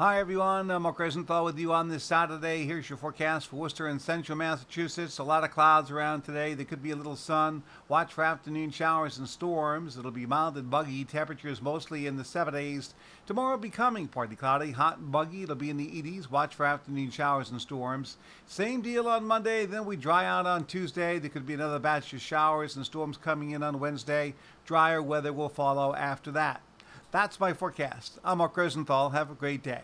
Hi everyone, I'm Mark Rosenthal with you on this Saturday. Here's your forecast for Worcester and central Massachusetts. A lot of clouds around today. There could be a little sun. Watch for afternoon showers and storms. It'll be mild and buggy. Temperatures mostly in the 70s. Tomorrow becoming partly cloudy, hot and buggy. It'll be in the 80s. Watch for afternoon showers and storms. Same deal on Monday. Then we dry out on Tuesday. There could be another batch of showers and storms coming in on Wednesday. Drier weather will follow after that. That's my forecast. I'm Mark Rosenthal. Have a great day.